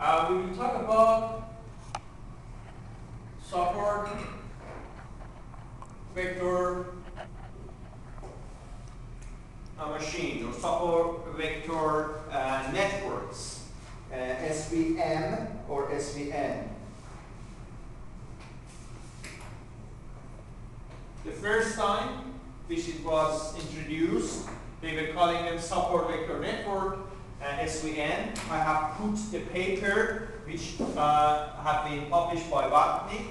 Uh, we will talk about support vector uh, machine or support vector uh, networks, uh, SVM or SVN. The first time which it was introduced, they were calling them support vector network uh, SVN. I have put the paper which uh, have been published by Vapnik,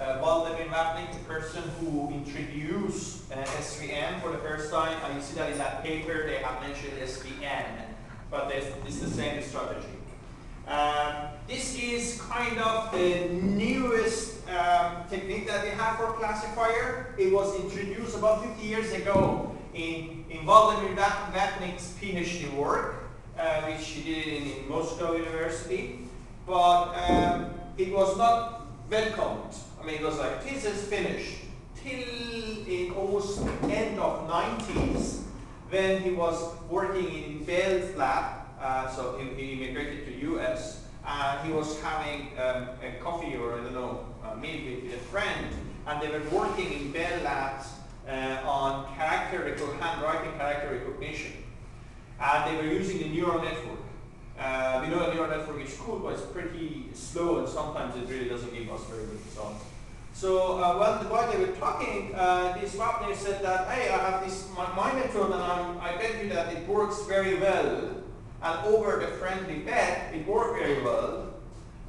uh, Vapnik, the person who introduced uh, SVN for the first time. And you see that in that paper they have mentioned SVN, but it's the same strategy. Um, this is kind of the newest um, technique that we have for classifier. It was introduced about 50 years ago in, in Vladimir Vapnik's PhD work, which he did in, Moscow University. But um, it was not welcomed. I mean, it was like, this is finished. Till in almost end of 90s, when he was working in Bell's lab, uh, so he, he, immigrated to US, and he was having um, a coffee or I don't know, a meal with a friend, and they were working in Bell Labs uh, on character, handwriting character recognition. And they were using the neural network. Uh, we know a neural network is cool, but it's pretty slow, and sometimes it really doesn't give us very good results. So uh, while, while they were talking, uh, this Vapnik said that, hey, I have this my, my method, and I'm, I bet you that it works very well and over the friendly bet, it worked very well.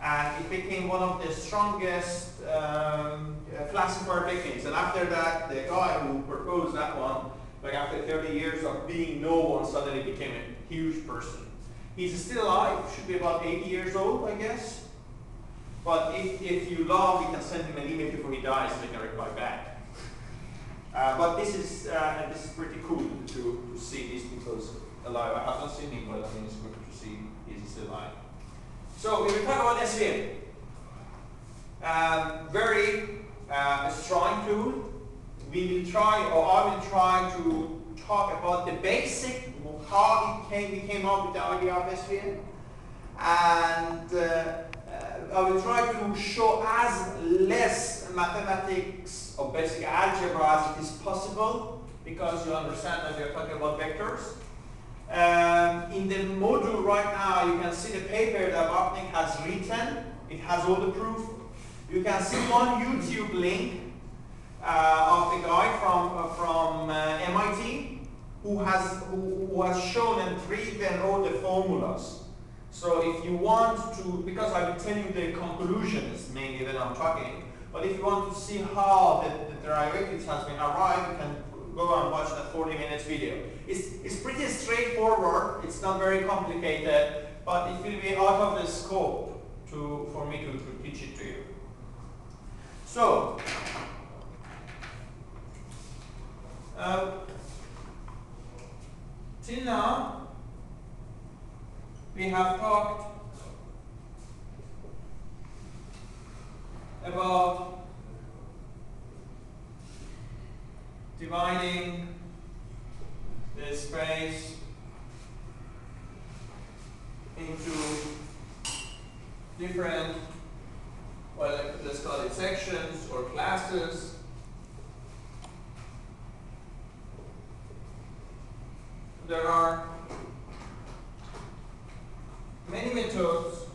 And it became one of the strongest um, classifier techniques. And after that, the guy who proposed that one, like after 30 years of being no one, suddenly became a huge person. He's still alive, should be about 80 years old, I guess. But if, if you love, you can send him an email before he dies and he can reply back. Uh, but this is, uh, this is pretty cool to, to see this because alive. I have not seen him, but I mean, it's good to see he's still alive. So we will talk about SVN. Um, very uh, strong tool. We will try, or I will try to talk about the basic, how it came, we came up with the idea of SVN. And uh, uh, I will try to show as less mathematics or basic algebra as it is possible because you understand that we are talking about vectors. Um, in the module right now, you can see the paper that Vapnik has written. It has all the proof. You can see one YouTube link of a guy from uh, from uh, MIT who has who, who, has shown and written all the formulas. So if you want to, because I will tell you the conclusions mainly that I'm talking, but if you want to see how the, the derivatives has been arrived, you can go and watch that 40 minutes video. It's, it's pretty straightforward, it's not very complicated, but it will be out of the scope to, for me to, to teach it to you. So, uh, till now, we have talked about dividing the space into different, well, let's call it sections or classes. There are many methods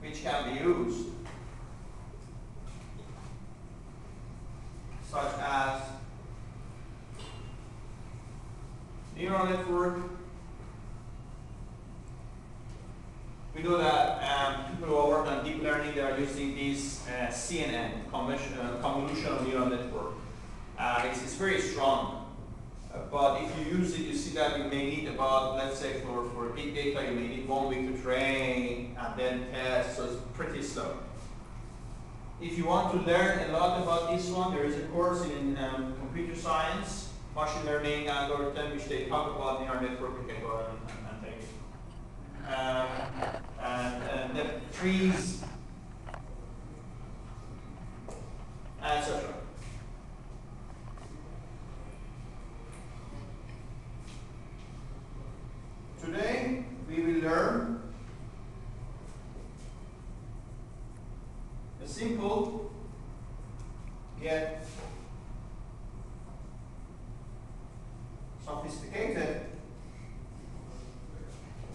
which can be used such as neural network. We know that um, people who are working on deep learning, they are using this uh, CNN, uh, convolutional neural network. Uh, it's, it's, very strong. But if you use it, you see that you may need about, let's say for, for big data, you may need one week to train and then test, so it's pretty slow. If you want to learn a lot about this one, there is a course in um, computer science, machine learning algorithm, which they talk about neural network. You can go and, and, and take it. Um, and, and the trees, etc. Today, we will learn sophisticated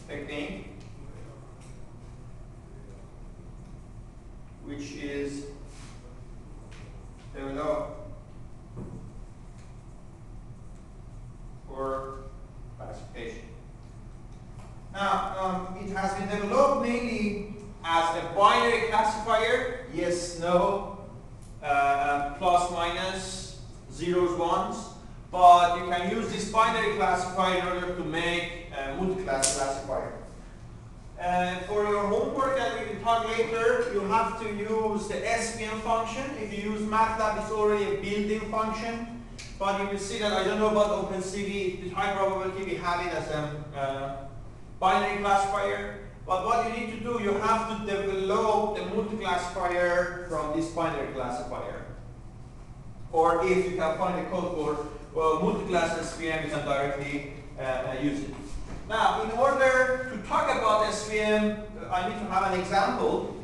technique which is developed for classification. Now, um, it has been developed mainly as a binary classifier, yes, no, uh, uh, plus, minus, zeros, ones, but you can use this binary classifier in order to make a multi-class classifier. Uh, for your homework that we will talk later, you have to use the SVM function. If you use MATLAB, it's already a built-in function. But you will see that I don't know about OpenCV, it's high probability we have it as a uh, binary classifier. But what you need to do, you have to develop the multi-classifier from this binary classifier. Or if you can find a code for well, multi-class SVM, you can directly uh, uh, use it. Now, in order to talk about SVM, I need to have an example.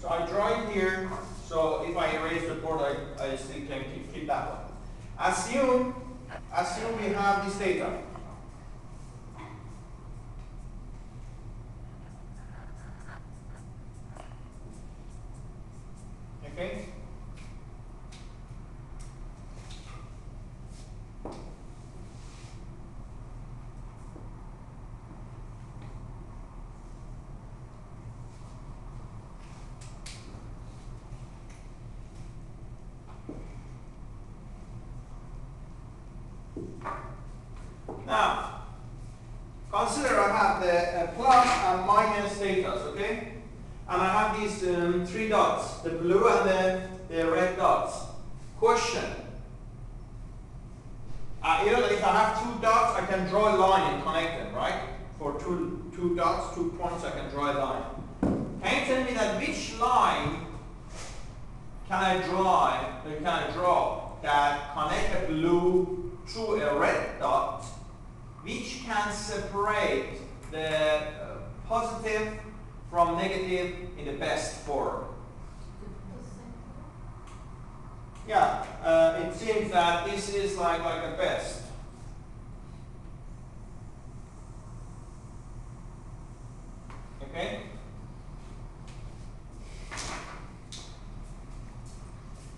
So I draw it here, so if I erase the board, I, I still can keep, keep that one. Assume, assume we have this data. Okay? Now, consider I have the uh, plus and minus data, okay? And I have these um, three dots, the blue and the, the red dots. Question. Uh, you know that if I have two dots, I can draw a line and connect them, right? For two, two dots, two points, I can draw a line. Can you tell me that which line can I draw, uh, can I draw that connect a blue to a red dot which can separate the uh, positive from negative in the best form. Yeah, uh, it seems that this is like, like a best. Okay?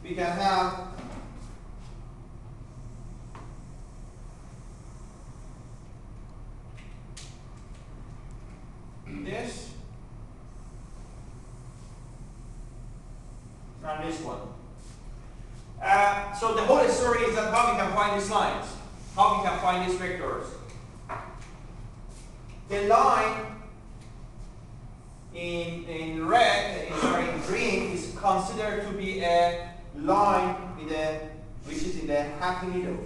We can have this and this one. Uh, so the whole story is that how we can find these lines, how we can find these vectors. The line in, in red, in, sorry, in green is considered to be a line with a, which is in the happy middle.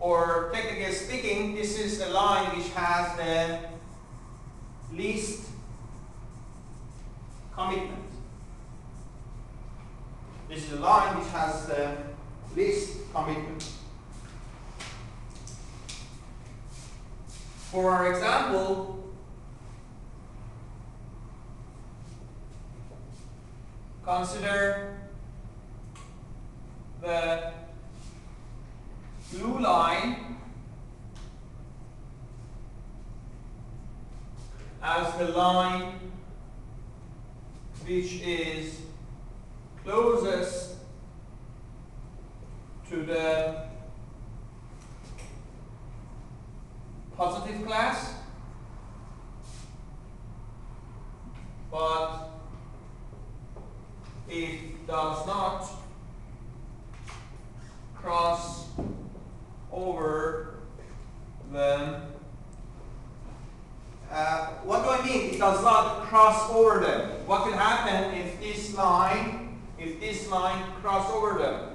Or technically speaking, this is the line which has the least commitment. This is a line which has the least commitment. For our example, consider the blue line as the line which is closest to the positive class but it does not cross over them. Uh, what do I mean? It does not cross over them. What will happen if this line, if this line cross over them?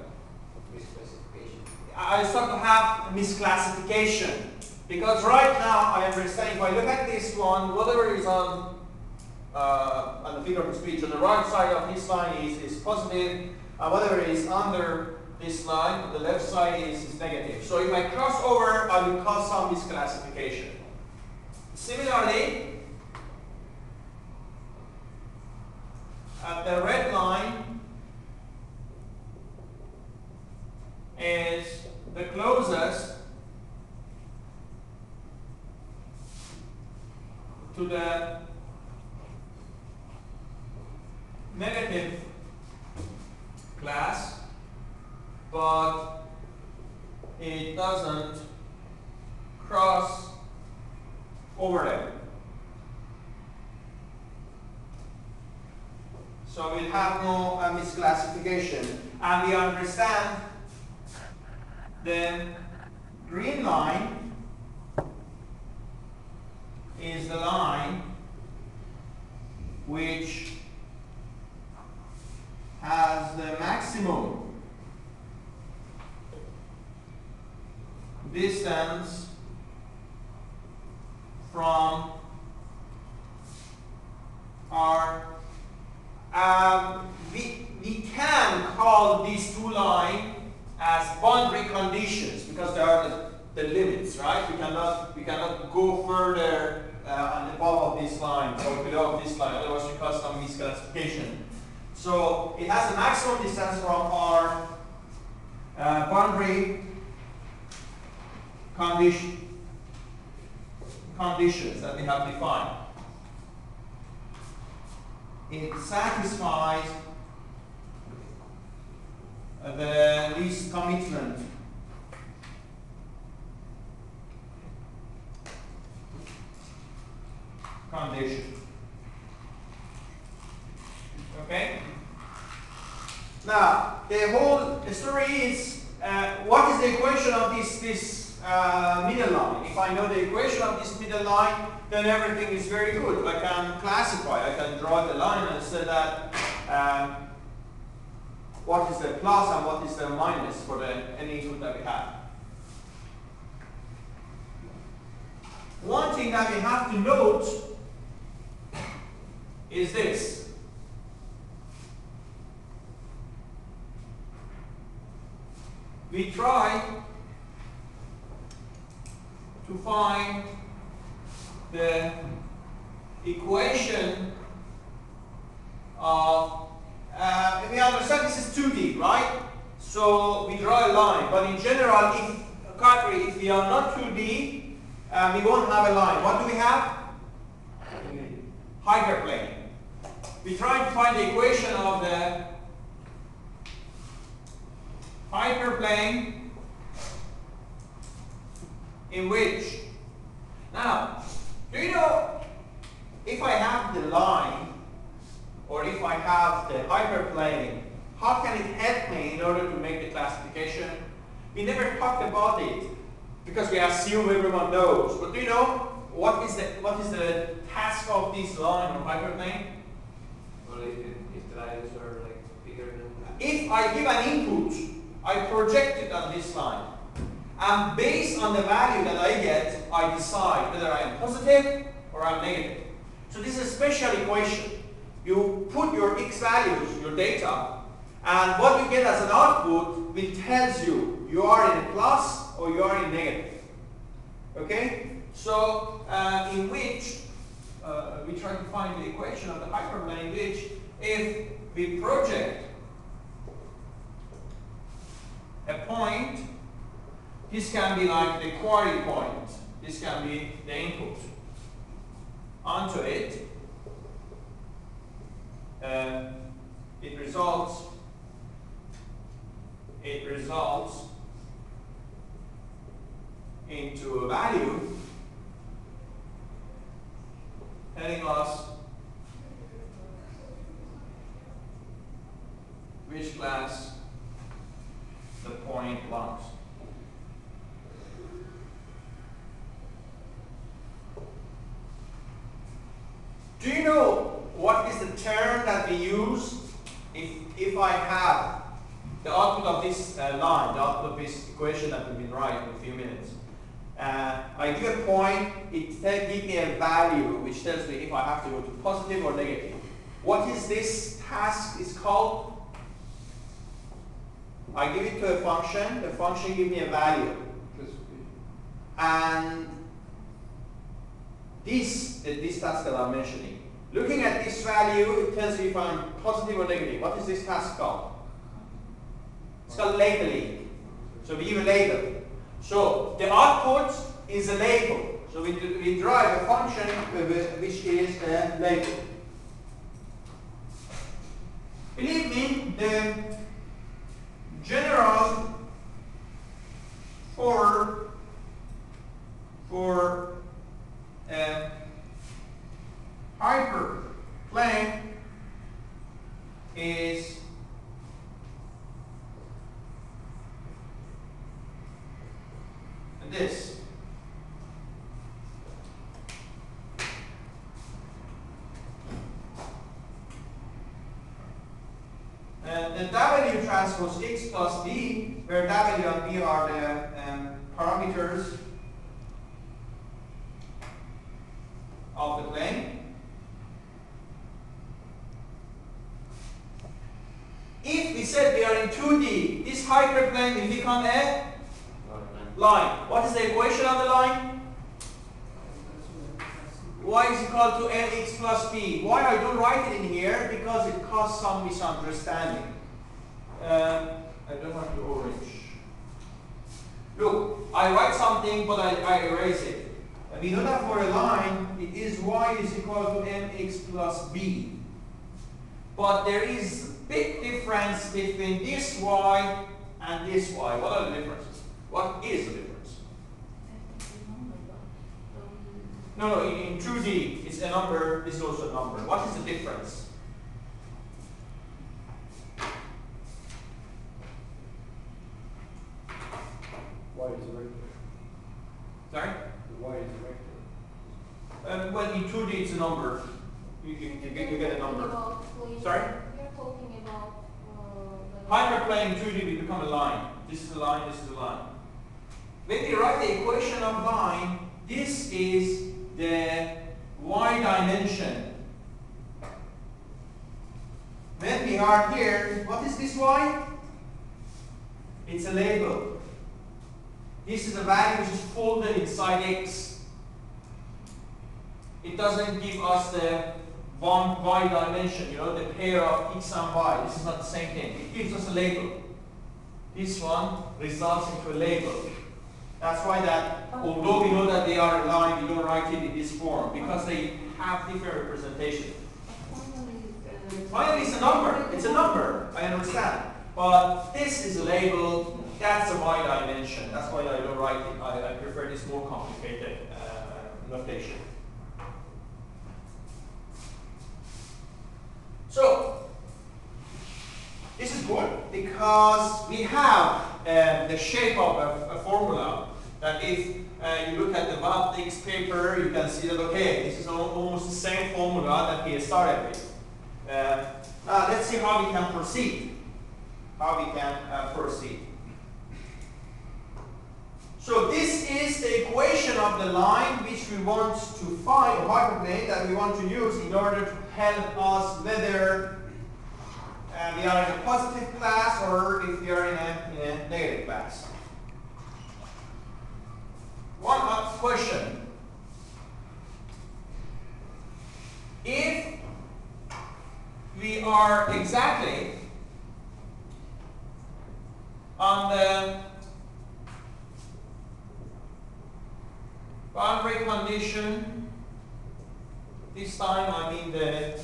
I start to have misclassification. Because right now I understand if I look at this one, whatever is on uh, on the figure of speech on the right side of this line is, is positive, uh, whatever is under this line, the left side is, is negative. So if I cross over, I will cause some misclassification. Similarly, the red line is the closest to the negative class, but it doesn't cross over them. So we'll have no uh, misclassification. And we understand the green line is the line which has the maximum distance from our um, we, we can call these two lines as boundary conditions because they are the, the limits, right? We cannot we cannot go further uh, above of this line or below of this line, otherwise we cause some misclassification. So it has a maximum distance from our uh, boundary condition, conditions that we have defined. It satisfies the least commitment condition. Okay? Now, the whole story is uh, what is the equation of this, this uh, middle line? If I know the equation of this middle line, then everything is very good. I can classify, I can draw the line and say that um, what is the plus and what is the minus for the any input that we have. One thing that we have to note is this. We try to find the equation of, uh, we understand this is 2D, right? So we draw a line, but in general, if, if we are not 2D, um, we won't have a line. What do we have? Hyperplane. We try to find the equation of the hyperplane in which, now, do you know, if I have the line, or if I have the hyperplane, how can it help me in order to make the classification? We never talked about it because we assume everyone knows. But do you know what is the what is the task of this line or hyperplane? Well, if, if the values are like bigger than that. If I give an input, I project it on this line. And based on the value that I get, I decide whether I am positive or I'm negative. So this is a special equation. You put your x values, your data, and what you get as an output will tells you you are in plus or you are in negative. Okay? So uh, in which uh, we try to find the equation of the hyperplane which if we project a point, this can be like the query point. This can be the input onto it. Uh, it results it results into a value telling us which class point belongs. Do you know what is the term that we use if, if I have the output of this uh, line, the output of this equation that we've been writing in a few minutes? Uh, I give a point, it gives me a value which tells me if I have to go to positive or negative. What is this task is called? I give it to a function, the function gives me a value. And this, this task that I'm mentioning, looking at this value, it tells you if I'm positive or negative. What is this task called? It's called labeling. So we give a label. So the output is a label. So we, we drive a function which is a label. Believe me, the general for for a hyperplane is this. And the W transpose X plus B, where W and B are the um, parameters of the plane. If we said we are in 2D, this hyperplane will become a line. What is the equation of the line? y is equal to mx plus b. Why I don't write it in here? Because it caused some misunderstanding. Um, I don't want the orange. Look, I write something, but I, I erase it. And we know that for a line, it is y is equal to mx plus b. But there is big difference between this y and this y. What are the differences? What is the difference? No, no, in, in 2D, it's a number, is also a number. What is the difference? Y is a vector. Sorry? The Y is a vector. Um, well, in 2D, it's a number. You, you, you, get, you get a number. Sorry? We are talking about uh, the Hyperplane in 2D will become a line. This is a line, this is a line. When we write the equation of line, this is the y dimension. When we are here, what is this y? It's a label. This is a value which is folded inside x. It doesn't give us the one y dimension, you know, the pair of x and y. This is not the same thing. It gives us a label. This one results into a label. That's why that, although we know that they are aligned, we don't write it in this form because they have different representation. Finally, it's a number. It's a number. I understand. But this is a label. That's a y dimension. That's why I don't write it. I, I prefer this more complicated uh, notation. So, this is good because we have uh, the shape of a, a formula that if uh, you look at the Vapnik's paper, you can see that, okay, this is almost the same formula that he started with. Uh, uh, let's see how we can proceed. How we can uh, proceed. So this is the equation of the line which we want to find, a hyperplane that we want to use in order to help us whether uh, we are in a positive class or if we are in a, in a negative class. One up question. If we are exactly on the boundary condition, this time I mean the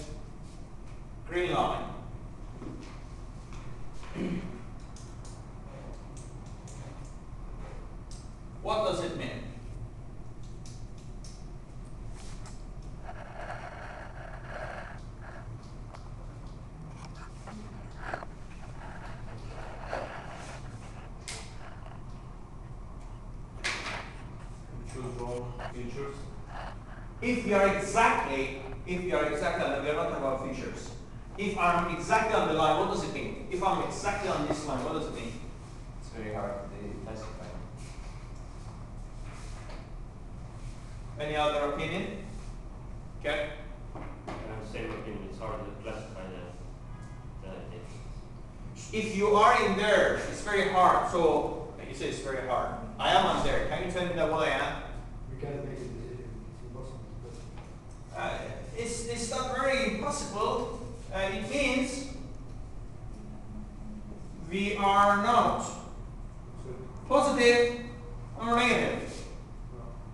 green line. What does it mean? Choose wrong features. If we are exactly, if we are exactly, and we are not talking about features. If I'm exactly on the line, what does it mean? If I'm exactly on this line, what does it mean? It's very hard to classify. Any other opinion? Okay. And I'm same opinion, it's hard to classify the, the things. If you are in there, it's very hard. So, like you say, it's very hard. I am on there. Can you tell me that what I am? We cannot make a decision. It's impossible. Uh, it's, it's it's not very impossible. Uh, it means we are not So, positive or negative.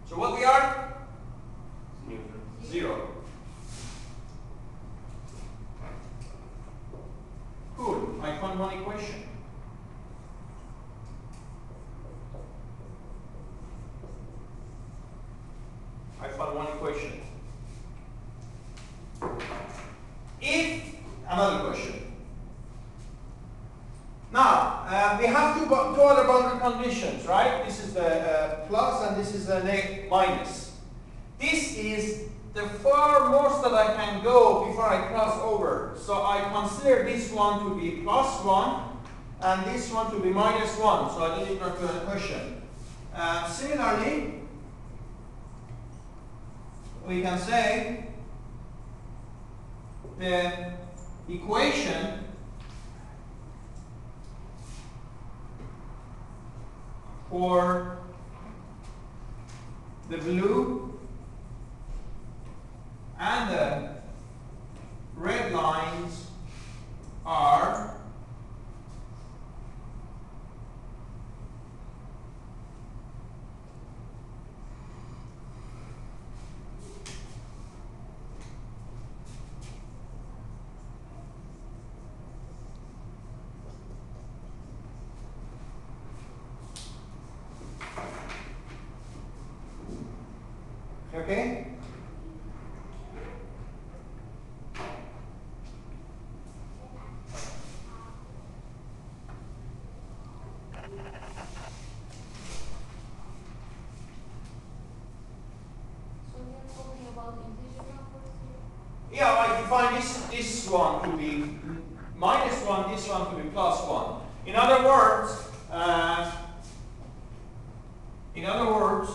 So what we are? Neutral. Zero. Cool. I found one equation. I equation. If another question. Now uh, we have two, two other boundary conditions, right? This is the uh, plus and this is the minus. This is the far most that I can go before I cross over. So I consider this one to be plus one and this one to be minus one. So I don't need to question. Uh, similarly, we can say the equation for the blue and the red lines are okay So we are talking about integer numbers here? Yeah, I define this, this one to be minus 1, this one to be plus 1. In other words, uh, in other words,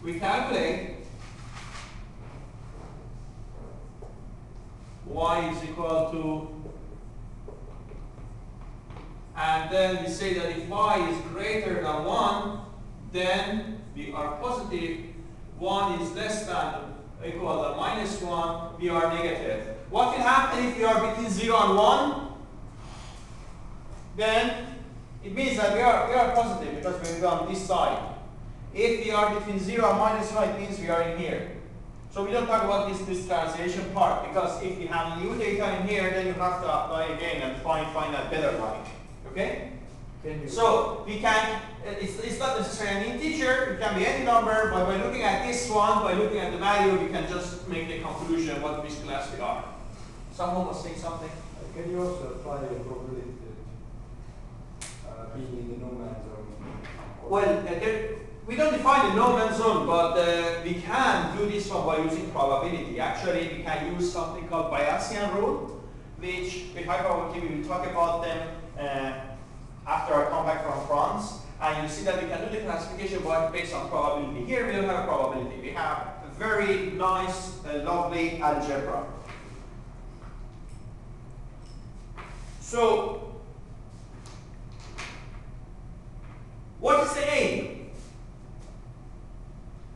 we calculate y is equal to, and then we say that if y is greater than 1, then we are positive 1 is less than equal than minus 1, we are negative. What will happen if we are between 0 and 1? Then it means that we are, we are positive because we are on this side. If we are between 0 and minus 1, it means we are in here. So we don't talk about this, translation part because if you have new data in here, then you have to apply again and find, find a better line. Okay? So we can, uh, it's, it's not necessarily an integer, it can be any number, but by looking at this one, by looking at the value, we can just make the conclusion what which class we are. Someone was saying something? Uh, Can you also apply probability uh, being in the no man's zone? Well, uh, there, we don't define the no man's zone, but uh, we can do this one by using probability. Actually, we can use something called Bayesian rule, which with high probability we will talk about them uh, after I come back from France. And you see that we can do the classification by- based on probability. Here we don't have a probability. We have a very nice, uh, lovely algebra. So, what is the aim?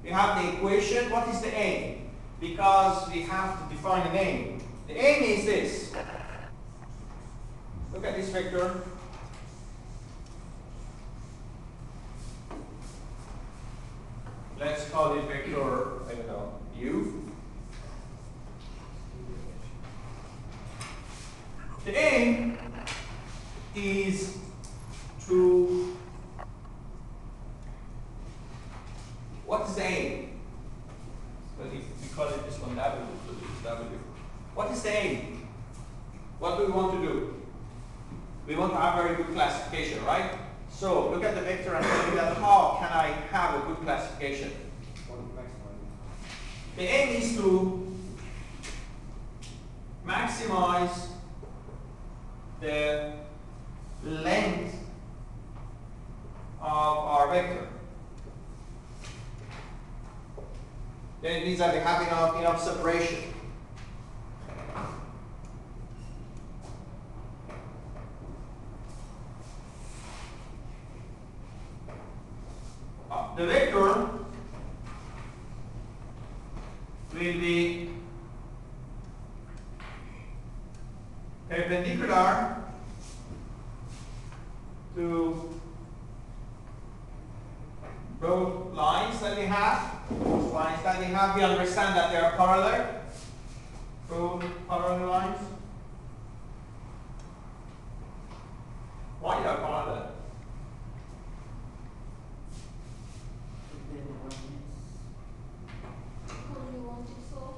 We have the equation. What is the aim? Because we have to define an aim. The aim is this. Look at this vector. Let's call it vector, I don't know, u. The aim is to what is the aim? Well, if we call it this one W, so this is W. What is the aim? What do we want to do? We want to have very good classification, right? So look at the vector and tell me that how can I have a good classification? One maximum. The aim is to maximize the length of our vector. Then it means that we have enough, enough separation. Uh, the vector will be perpendicular to both lines that we have, both lines that we have, we understand that they are parallel, both parallel lines. Why they are parallel? Because you want it so.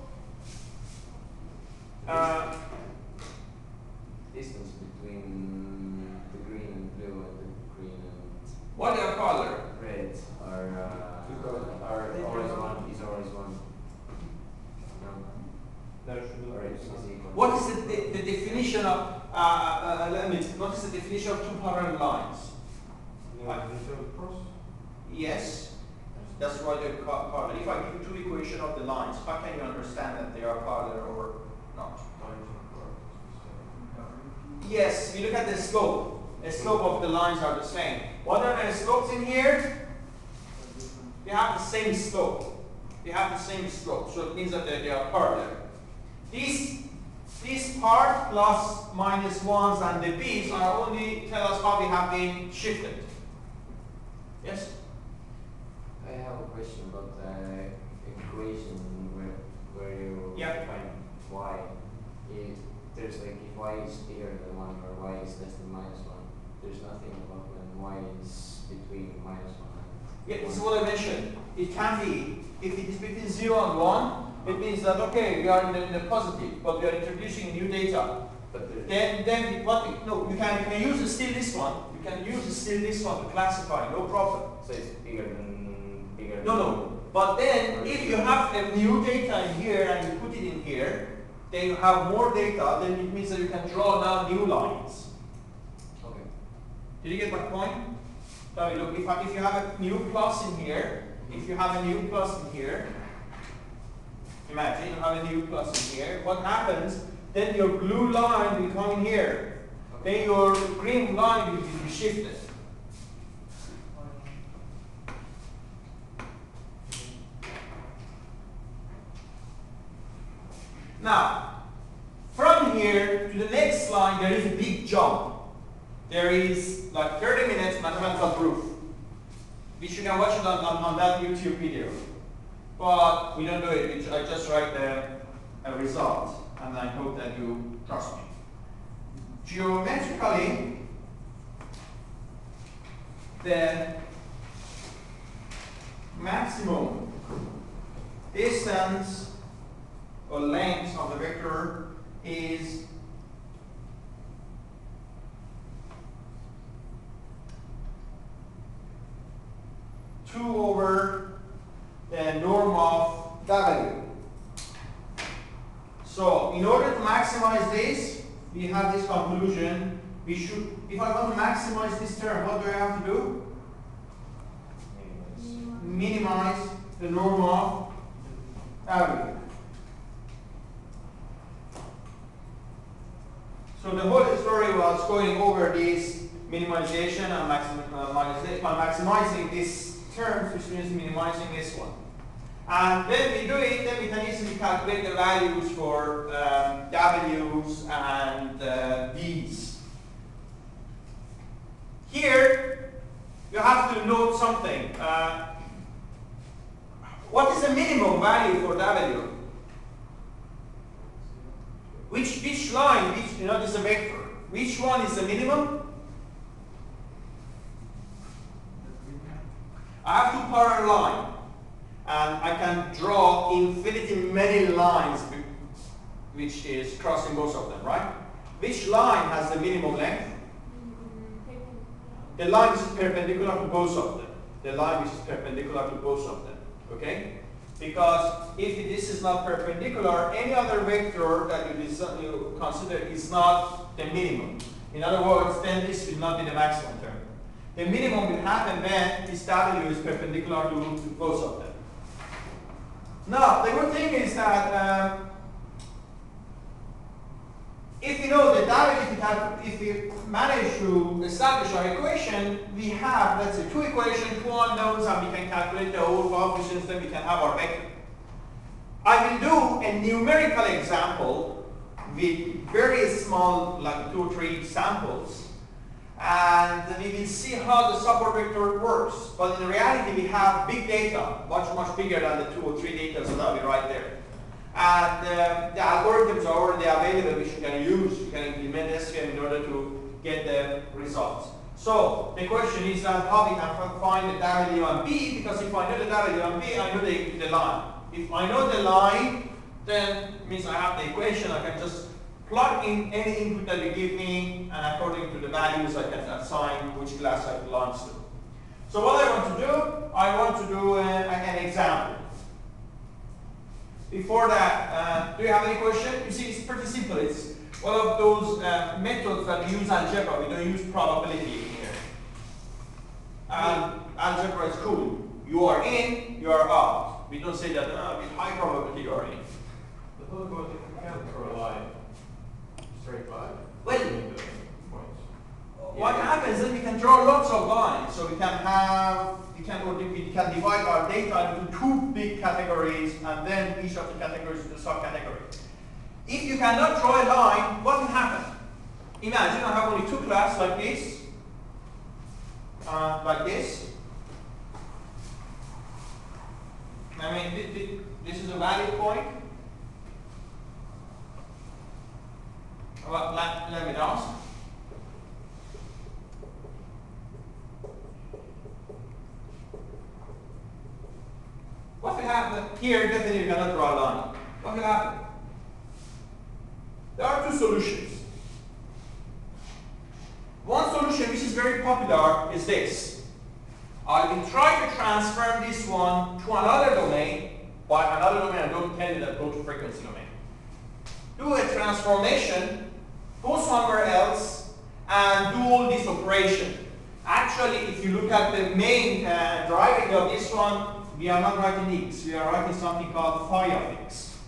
Uh, Distance between the green and blue and the green why they are parallel? and red are, uh, Because- are always one, is always one. No, There should or be it's some. equal. What is the, the, the definition of, uh, uh, let me, what is the definition of two parallel lines? No, visual cross. Yes, that's why they're ca- parallel. If I give you two equation of the lines, how can you understand that they are parallel or not? Yes, we look at the slope. The slope of the lines are the same. What are the slopes in here? They have the same slope. They have the same slope, so it means that they, they are parallel. These, this part plus minus ones and the b's are only tell us how they have been shifted. Yes? I have a question about the equation where, where you Yeah. find y. If there's like if y is bigger than one or y is less than minus one, there's nothing about when y is between minus one and Yeah, this is what I mentioned. It can be, if it is between 0 and 1, it means that, okay, we are in the, in the positive, but we are introducing new data. Then, then what, we- no, you can, you can use still this one. You can use still this one to classify, no problem. so it's bigger than bigger. No, no. But then, if you have a new data in here and you put it in here, then you have more data, then it means that you can draw now new lines. Okay. Did you get my point? Look, if, if you have a new plus in here, if you have a new plus in here, imagine you have a new plus in here, what happens? Then your blue line will come in here. Then your green line will be shifted. Now, from here to the next line, there is a big jump. There is like 30 minutes mathematical proof, which you can watch it on, on, on that YouTube video. But we don't do it, I just write the a result, and I hope that you trust me. Geometrically, the maximum distance or length of the vector is two over the norm of W. So in order to maximize this, we have this conclusion. We should, if I want to maximize this term, what do I have to do? Minimize the norm of W. So the whole story was going over this minimization and uh, uh, maximizing these terms, which means minimizing this one. And when we do it, then we can easily calculate the values for um, W's and uh, V's. Here, you have to note something. Uh, what is the minimum value for W? Which, which line, which, you know, this is a vector. Which one is the minimum? I have two parallel lines, and I can draw infinity many lines, which is crossing both of them, right? Which line has the minimum length? The line is perpendicular to both of them. The line which is perpendicular to both of them. Okay? Because if this is not perpendicular, any other vector that you, you consider is not the minimum. In other words, then this will not be the maximum term. The minimum will happen when this W is perpendicular to both of them. Now, the good thing is that um, if you know the W, if we manage to establish our equation, we have, let's say, two equations, two unknowns, and we can calculate the whole coefficients, then we can have our vector. I will do a numerical example with very small, like two or three samples, and we will see how the support vector works. But in reality, we have big data, much, much bigger than the two or three data that will be right there. And um, the algorithms are already available which you can use. You can implement SVM in order to get the results. So the question is that how we can find the W and B, because if I know the W and B, I know the, the line. If I know the line, then means I have the equation, I can just plug in any input that you give me, and according to the values, I can assign which class I belongs to. So what I want to do, I want to do uh, an example. Before that, uh, do you have any question? You see, it's pretty simple. It's one of those uh, methods that we use algebra. We don't use probability here. And algebra is cool. You are in, you are out. We don't say that uh, with high probability you are in. The can't straight line. Well-. What happens is we can draw lots of lines. So we can have, we can, or we can divide our data into two big categories and then each of the categories into subcategory. If you cannot draw a line, what will happen? Imagine I have only two classes like this, uh, like this. I mean, thi- thi- this is a valid point. Me ask. What will happen? Here, definitely you're gonna draw a line. What will happen? There are two solutions. One solution which is very popular is this. I will try to transform this one to another domain. By another domain, I don't tell you that go to frequency domain. Do a transformation, go somewhere else, and do all this operation. Actually, if you look at the main uh, driving of this one, we are not writing x, we are writing something called phi x.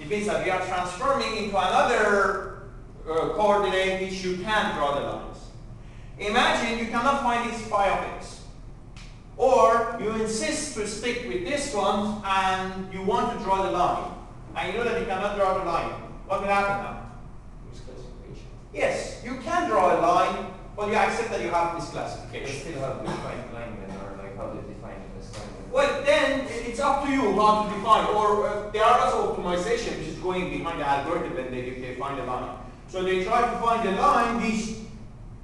It means that we are transforming into another uh, coordinate which you can draw the lines. Imagine you cannot find this phi x. Or you insist to stick with this one and you want to draw the line. And you know that you cannot draw the line. What will happen now? Yes, you can draw a line, but you accept that you have this classification. You still have defined line then, or like how do you define this line? then? Well, then it's up to you how to define. Or uh, there are also optimization which is going behind the algorithm when they, they find a line. So they try to find a line which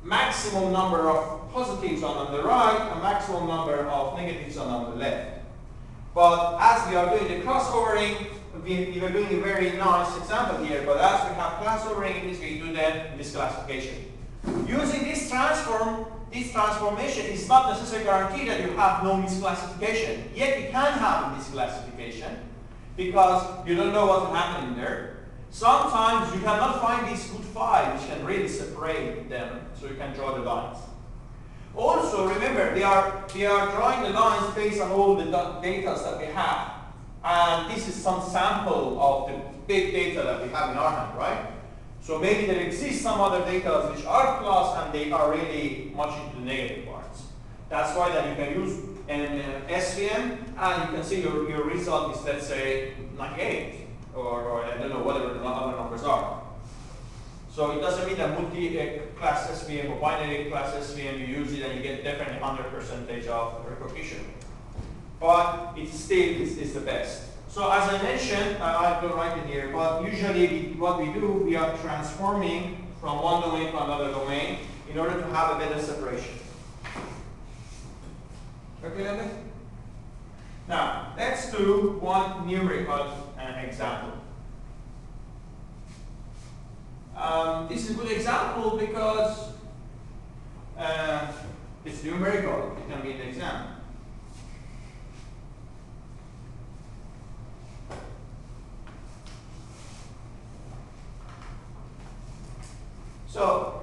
maximum number of positives are on the right and maximum number of negatives are on the left. But as we are doing the crossovering, we, we are doing a very nice example here, but as we have class over this we do then this classification. Using this transform, this transformation is not necessarily guaranteed that you have no misclassification. Yet you can have a misclassification because you don't know what will happen in there. Sometimes you cannot find these good file which can really separate them so you can draw the lines. Also, remember, we are, we are drawing the lines based on all the data that we have. And this is some sample of the big data that we have in our hand, right? So maybe there exists some other data which are plus and they are really much into the negative parts. That's why that you can use an uh, SVM and you can see your, your result is let's say 98 or, or I don't know whatever the other numbers are. So it doesn't mean that multi-class SVM or binary class SVM, you use it and you get definitely 100 percentage of recognition. But it still is, is the best. So as I mentioned, uh, I don't write it here, but usually we, what we do, we are transforming from one domain to another domain in order to have a better separation. Okay, Linda? Now, let's do one numerical uh, example. Um, this is a good example because uh, it's numerical. It can be an exam. So,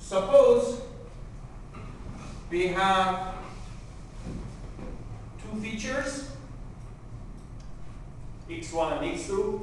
suppose we have two features, x1 and x2,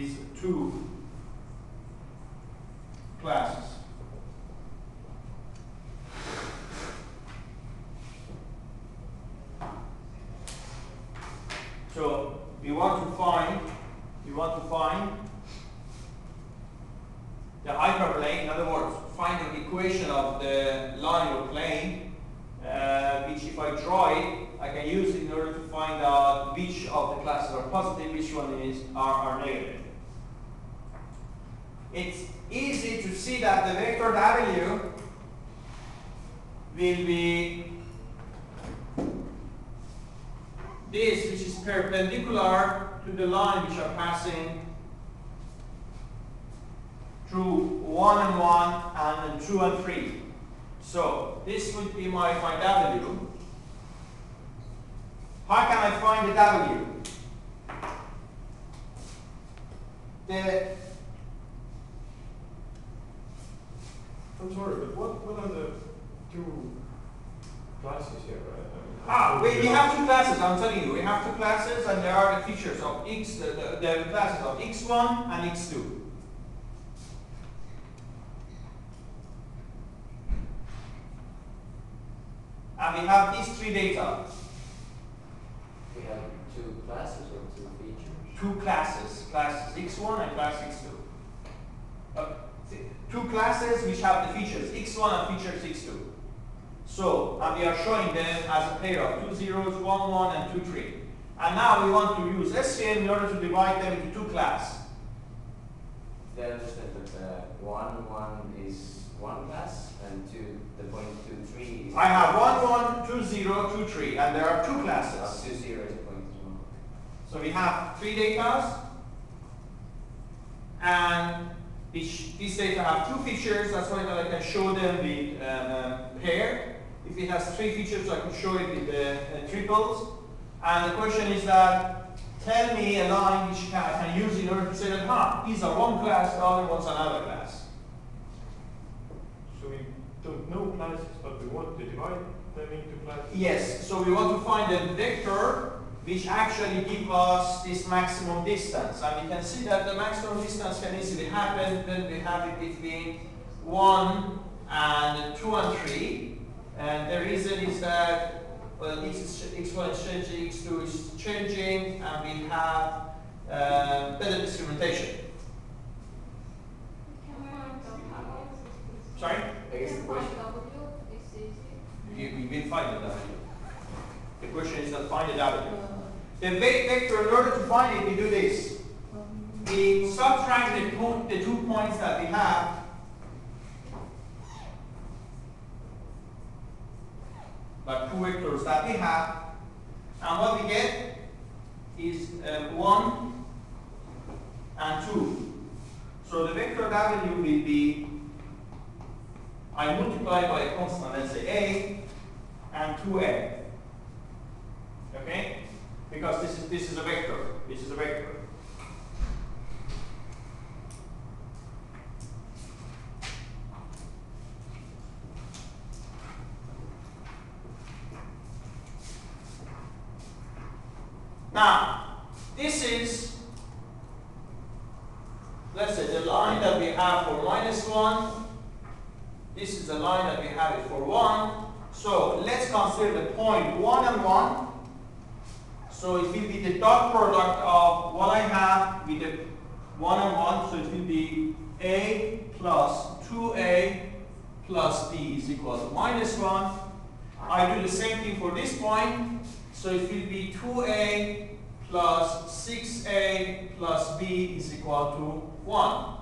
is 2 two classes which have the features x1 and features x2. So, and we are showing them as a pair of two zeros, one one, and two three. And now we want to use SVM in order to divide them into two classes. They understand that uh, one one is one class and two the point two three is I have one one, two zero, two three, and there are two uh, classes. two zero is point one. So we have three data, and each, these data have two features. That's why that I can show them with um, um, pair. If it has three features, I can show it with the uh, triples. And the question is that tell me a line which can, I can use in order to say that, huh, these are one class, the other one's another class. So we don't know classes, but we want to divide them into classes? Yes, so we want to find a vector which actually give us this maximum distance. And we can see that the maximum distance can easily happen when we have it between 1 and 2 and 3. And the reason is that, well, x is, x1 is changing, x2 is changing, and we have uh, better discrimination. Can we find W? Sorry? I guess the Can we question find W? Easy. We, we will find the W. The question is that find the W. The ve- vector, in order to find it, we do this. We subtract the, po- the two points that we have. but two vectors that we have. And what we get is uh, 1 and 2. So the vector W will be, I multiply by a constant, let's say A, and 2A. Because this is this is a vector. This is a vector. is equal to minus 1. I do the same thing for this point. So it will be 2a plus 6a plus b is equal to 1.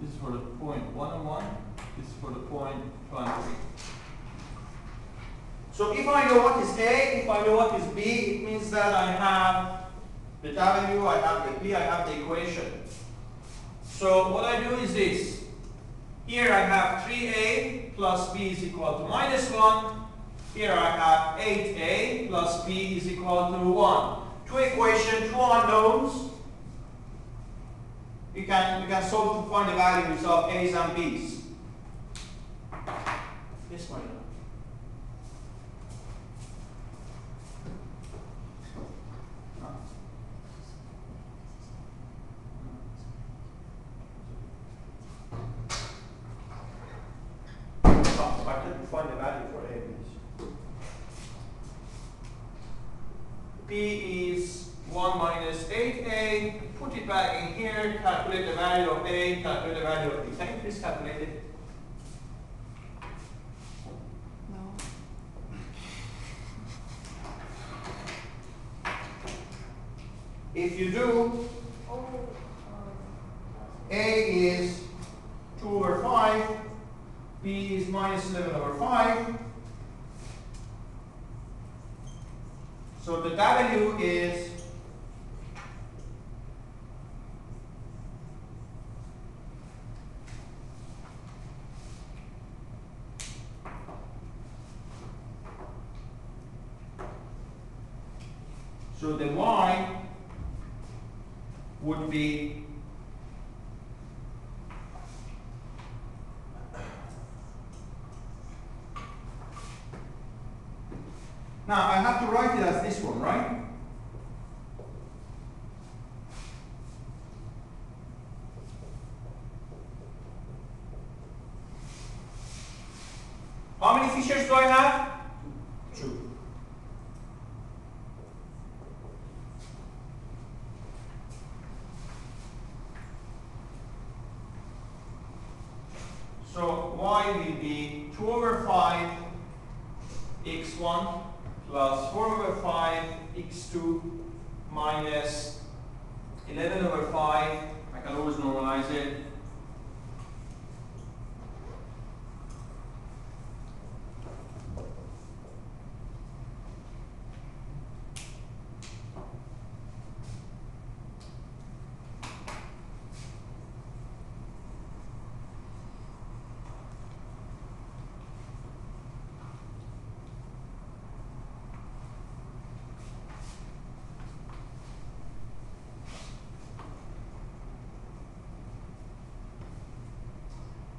This is for the point 101. This is for the point one and three. So if I know what is A, if I know what is B, it means that I have the W, I have the P, I have the equation. So what I do is this. Here I have 3A plus B is equal to minus 1. Here I have 8A plus B is equal to 1. Two equations, two unknowns. You can, you can solve to find the values of A's and B's. This one.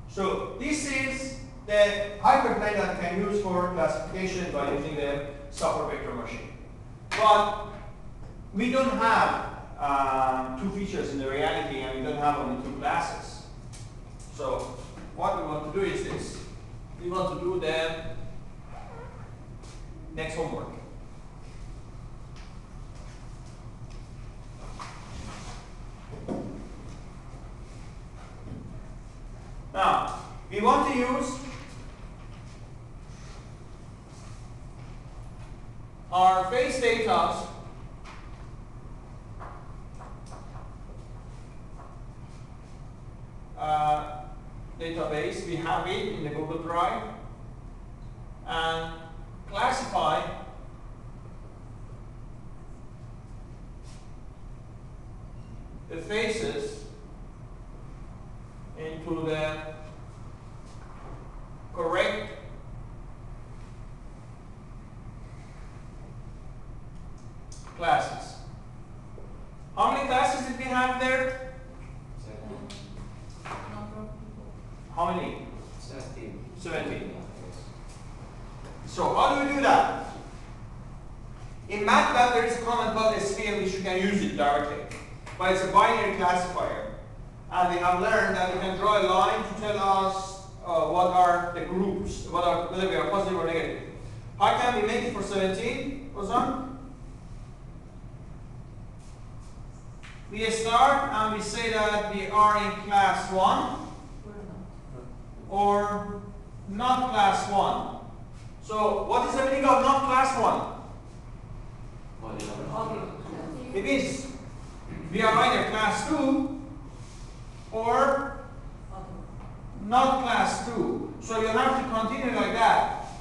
So this is the hyperplane that can use for classification by using the support vector machine. But we don't have uh, two features in the reality and we don't have only two classes. So what we want to do is this. We want to do the next one. We want to use our face data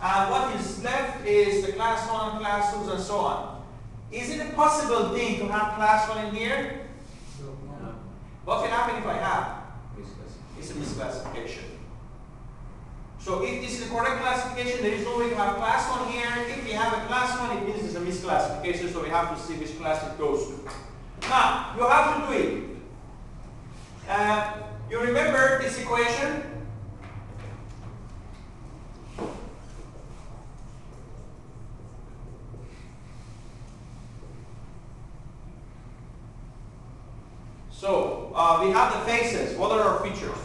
and what is left is the class 1, class 2, and so on. Is it a possible thing to have class 1 in here? No, What can happen if I have? It's a misclassification. So if this is the correct classification, there is no way to have class 1 here. If we have a class 1, it means it's a misclassification, so we have to see which class it goes to. Now, you have to do it. Uh, you remember this equation? So, uh, we have the faces. What are our features?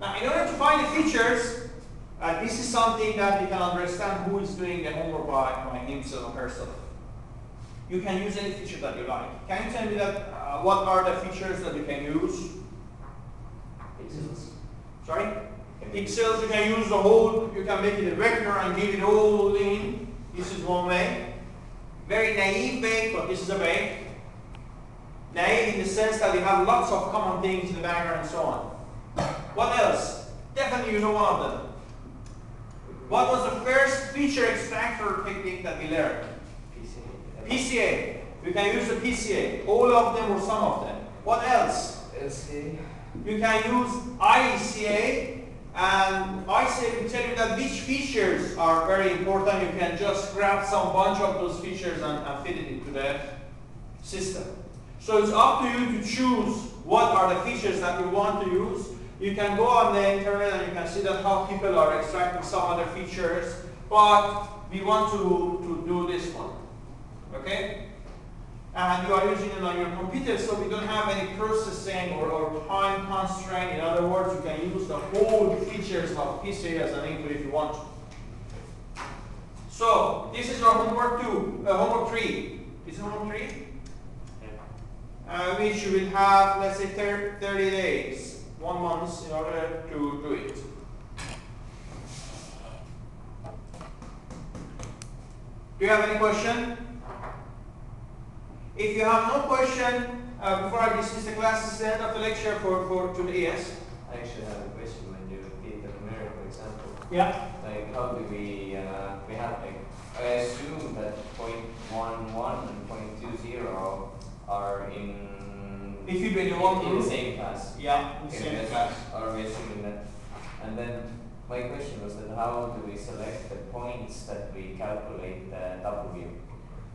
Now, in order to find the features, uh, this is something that we can understand who is doing the homework by, by himself or herself. You can use any feature that you like. Can you tell me that uh, what are the features that you can use? Pixels. Sorry? Pixels, you can use the whole, you can make it a vector and give it all in. This is one way. Very naive way, but this is a way. Naive in the sense that we have lots of common things in the background and so on. What else? Definitely you know one of them. What was the first feature extractor technique that we learned? PCA. PCA. We can use the PCA. All of them or some of them. What else? LCA. You can use ICA and ICA will tell you that which features are very important. You can just grab some bunch of those features and, and fit it into the system. So it's up to you to choose what are the features that you want to use. You can go on the internet and you can see that how people are extracting some other features, but we want to, to do this one. Okay? And you are using it on your computer, so we don't have any processing or, or time constraint. In other words, you can use the whole features of PCA as an input if you want to. So this is your homework two, uh, homework three. Is homework three, Yeah. uh, which you will have, let's say, 30 days, one month, in order to do it. Do you have any question? If you have no question, uh, before I dismiss the class, this is the end of the lecture for, for today, yes? I actually have a question when you did the numerical example. Yeah. Like, how do we, uh, we have like, I assume that point one one and 0.20 are in. If you do in one in the same class. Yeah, in the same class. Are we assuming that? And then my question was that how do we select the points that we calculate the W?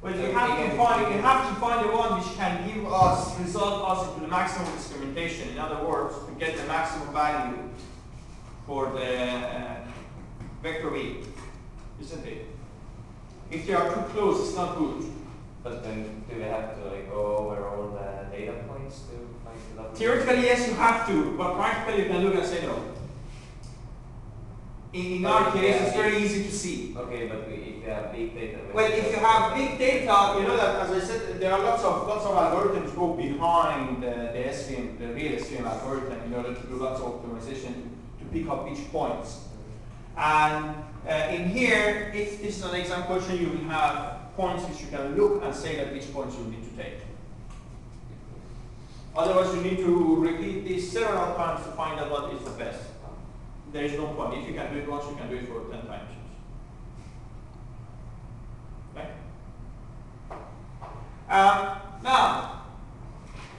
So you have to find, you have to find the one which can give us, result us into the maximum discrimination. In other words, to get the maximum value for the uh, vector v, isn't it? If they are too close, it's not good. But then do we have to like go over all the data points to find the Theoretically, yes, you have to, but practically you can look and say no. In, in our case, it's very easy to see. Okay, but we, if you have big data. we Well, if you have big data, you know that, as I said, there are lots of lots of algorithms go behind the, the SVM, the real SVM algorithm in order to do lots of optimization to pick up each point. And uh, in here, if this is an exam question, you will have points which you can look and say that which points you need to take. Otherwise, you need to repeat this several times to find out what is the best. There is no point. If you can do it once, you can do it for 10 times. Okay? Um, now,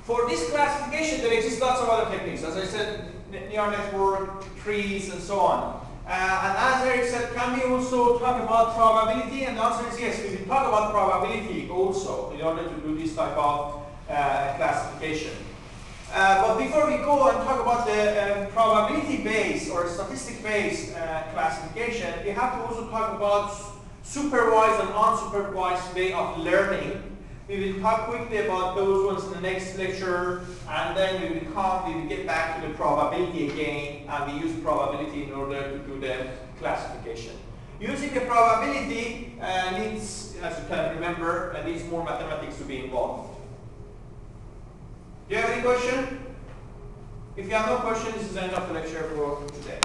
for this classification, there exist lots of other techniques. As I said, neural network, trees, and so on. Uh, and as Eric said, can we also talk about probability? And the answer is yes, we will talk about probability also in order to do this type of uh, classification. Uh, but before we go and talk about the um, probability-based or statistic-based uh, classification, we have to also talk about supervised and unsupervised way of learning. We will talk quickly about those ones in the next lecture, and then we will come, we will get back to the probability again, and we use probability in order to do the classification. Using the probability uh, needs, as you can remember, uh, needs more mathematics to be involved. Do you have any question? If you have no question, this is the end of the lecture for today.